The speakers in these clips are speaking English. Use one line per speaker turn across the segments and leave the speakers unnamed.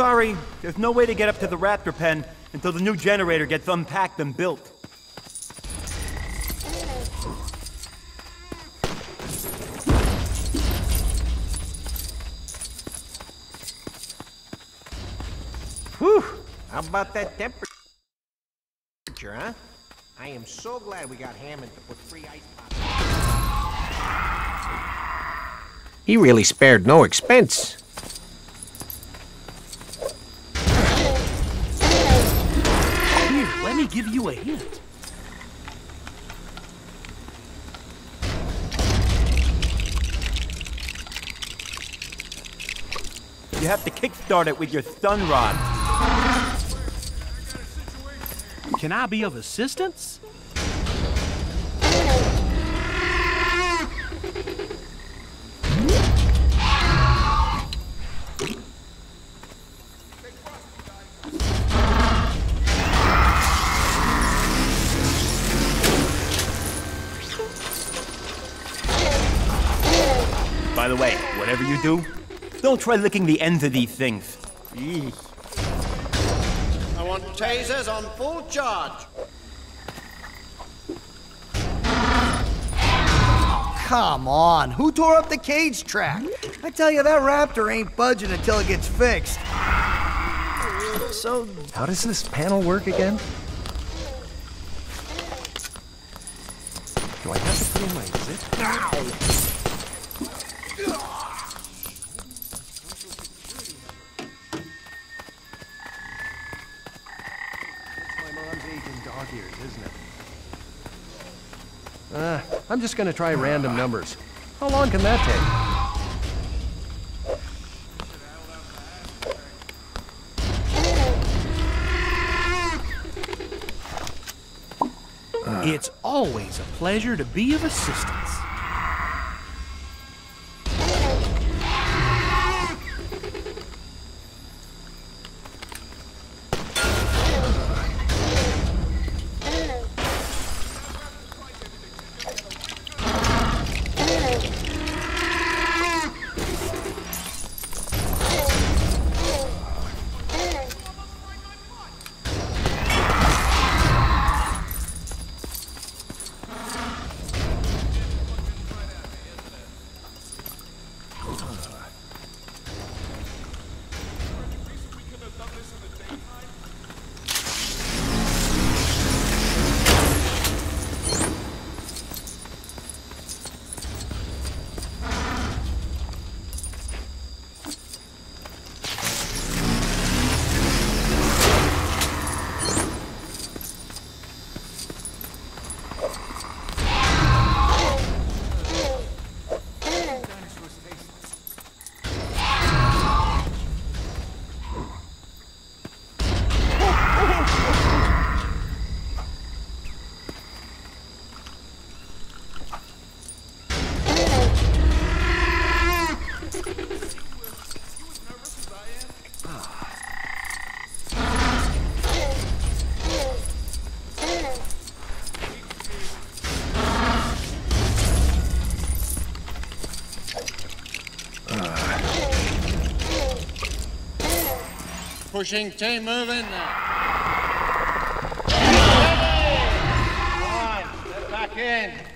Sorry, there's no way to get up to the raptor pen until the new generator gets unpacked and built.
Whew! How about that temperature, huh? I am so glad we got Hammond to put three ice pops. He really spared no expense.
Give you a hint.
You have to kickstart it with your stun rod.
Can I be of assistance?
You do, don't try licking the ends of these things. Eesh.
I want tasers on full charge.
Come on, who tore up the cage track? I tell you, that raptor ain't budging until it gets fixed.
So, how does this panel work again? Do I have to put in my zip? My I'm just gonna try random numbers. How long can that take?
It's always a pleasure to be of assistance.
Pushing T, moving. Come on, get back in.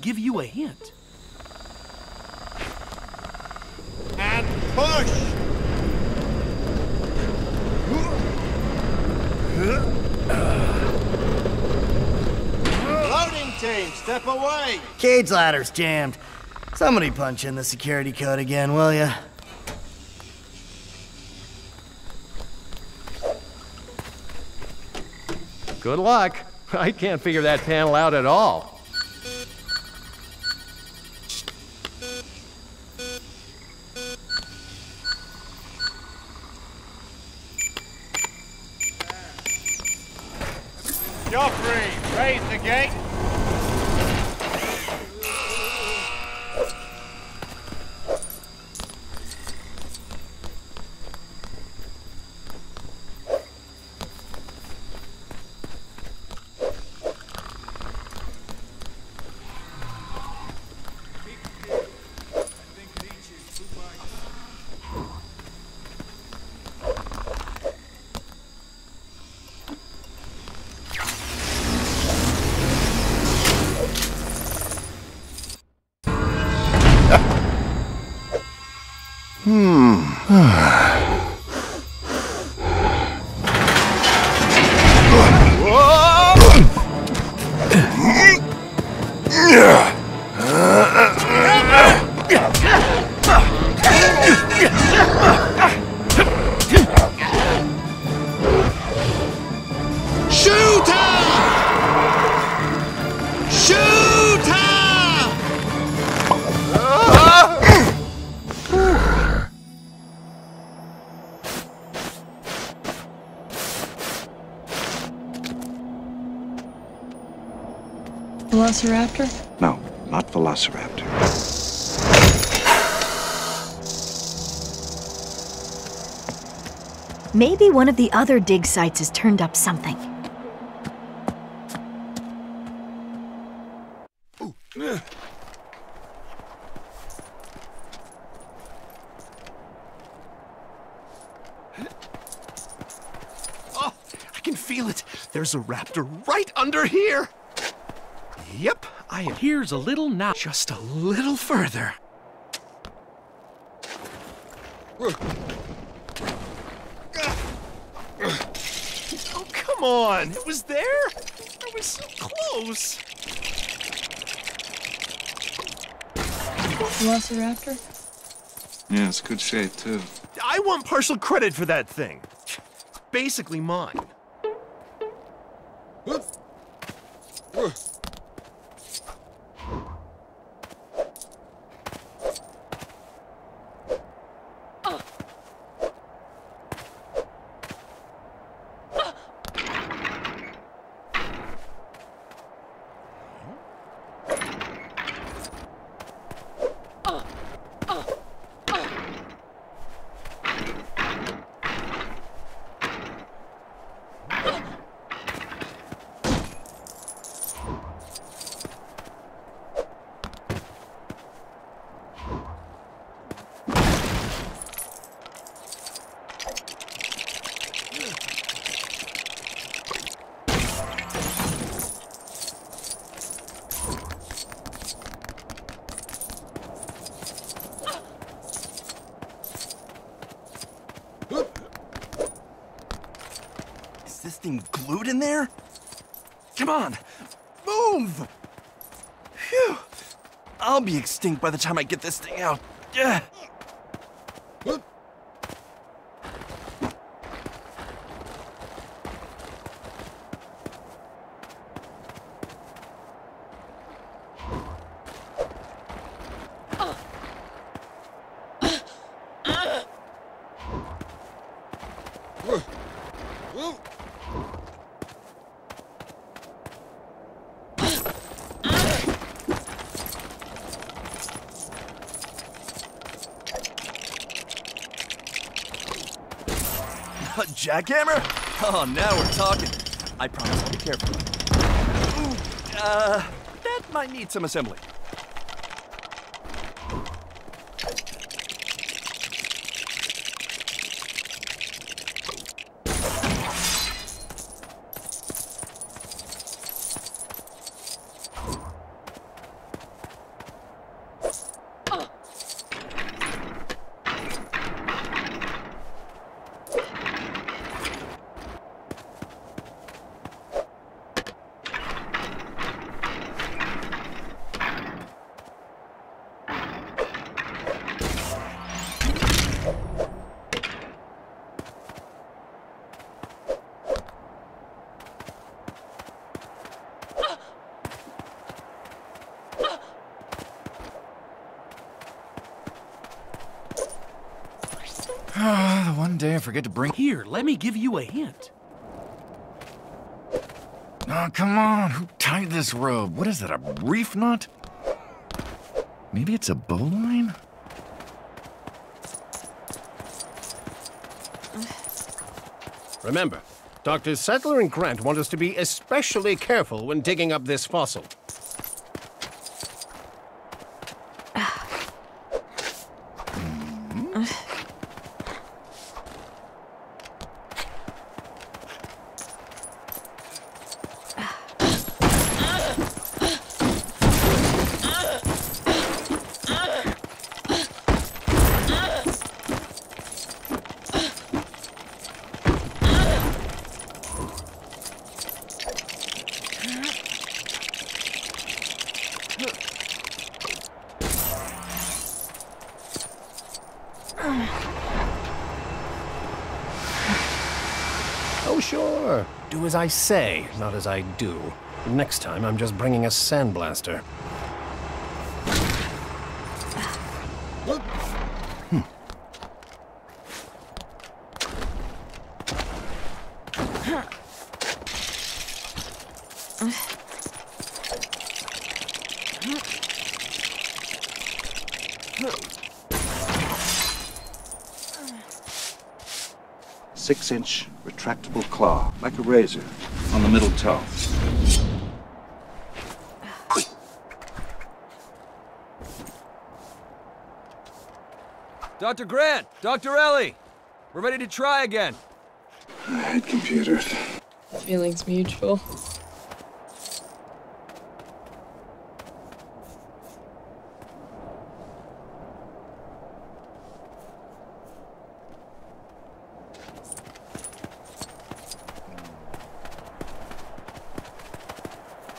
Give you a hint.
And push! Loading team, step away!
Cage ladder's jammed. Somebody punch in the security code again, will ya?
Good luck. I can't figure that panel out at all.
Ah.
Maybe one of the other dig sites has turned up something.
Oh, I can feel it. There's a raptor right under here. Yep, I am. Here's a little now. Just a little further. Oh, come on. It was there. I was so close.
Velociraptor?
Yeah, it's good shape, too.
I want partial credit for that thing. Basically mine.
Is this thing glued in there? Come on, move! Phew. I'll be extinct by the time I get this thing out. Yeah. jackhammer? Oh, now we're talking. I promise I'll be careful. Ooh, uh, that might need some assembly.
The one day I forget to bring.
Here, let me give you a hint.
Oh, come on. Who tied this rope? What is that, a reef knot? Maybe it's a bowline?
Remember, Doctors Sattler and Grant want us to be especially careful when digging up this fossil. Oh, sure. Do as I say, not as I do. Next time, I'm just bringing a sandblaster.
Six inch retractable claw, like a razor, on the middle toe.
Dr. Grant, Dr. Ellie, we're ready to try again.
I hate computers.
Feelings mutual.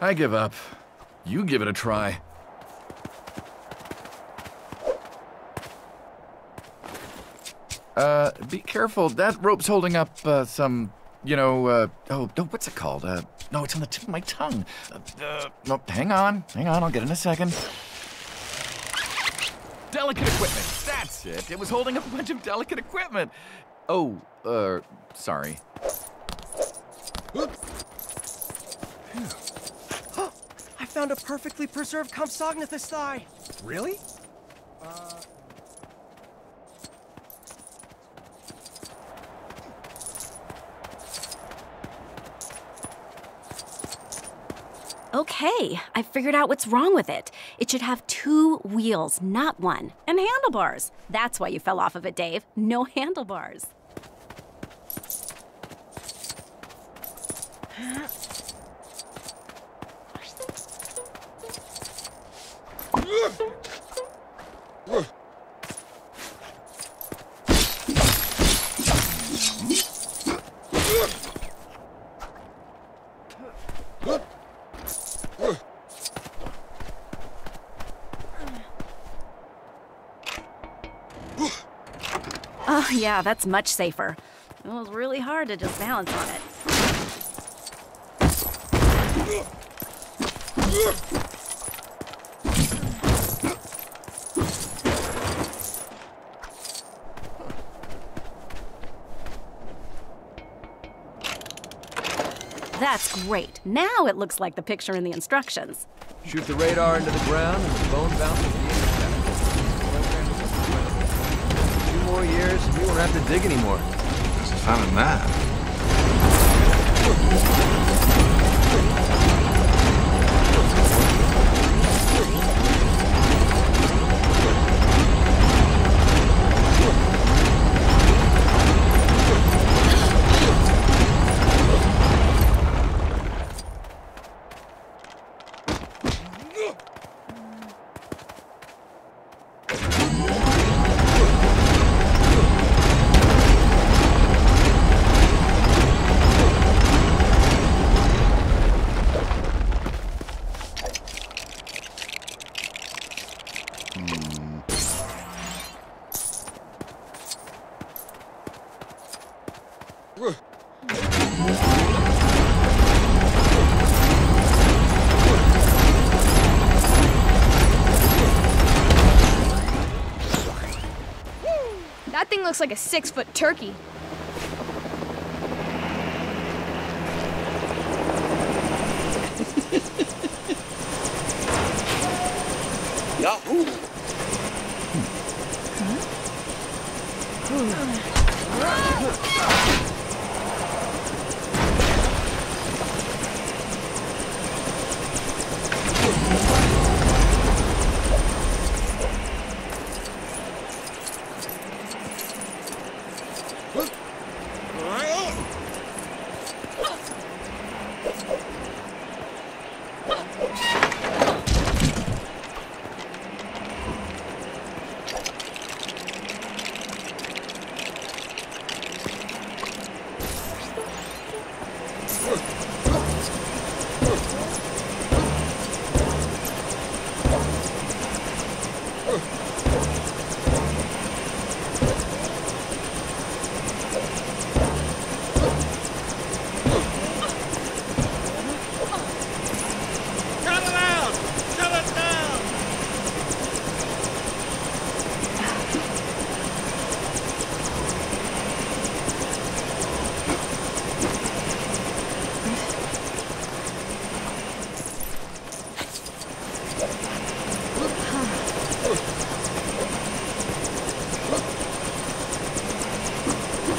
I give up. You give it a try. Uh, be careful. That rope's holding up, uh, some, you know, uh, oh, no, what's it called? Uh, no, it's on the tip of my tongue. Uh, uh, no, hang on, hang on, I'll get in a second. Delicate equipment, that's it. It was holding up a bunch of delicate equipment. Oh, uh, sorry.
Found a perfectly preserved Compsognathus thigh.
Really? Uh.
Okay, I figured out what's wrong with it. It should have two wheels, not one, and handlebars. That's why you fell off of it, Dave. No handlebars. Yeah, that's much safer. It was really hard to just balance on it. That's great. Now it looks like the picture in the instructions.
Shoot the radar into the ground and the bone bounces more years, we won't have to dig anymore.
This is fun in that.
Looks like a six foot turkey.
Yahoo! Hmm.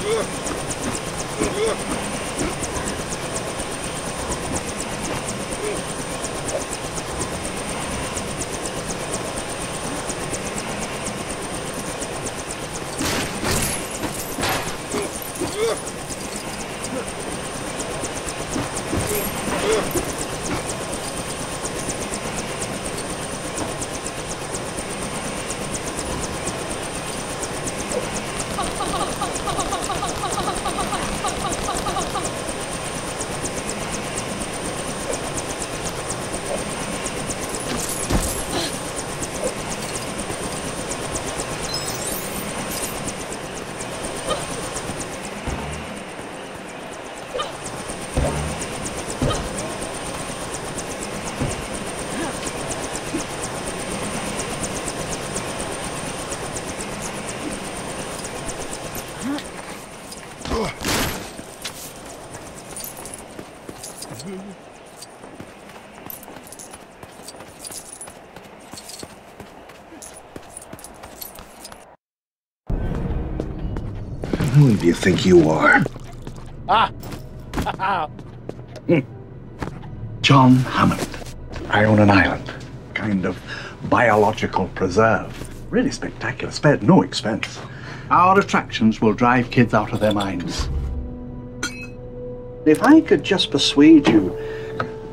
Ugh.
Who do you think you are?
Ah!
John Hammond. I own an island, kind of biological preserve. Really spectacular, spared no expense. Our attractions will drive kids out of their minds. If I could just persuade you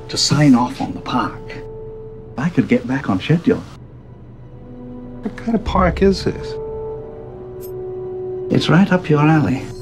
to sign off on the park, I could get back on schedule.
What kind of park is this?
It's right up your alley.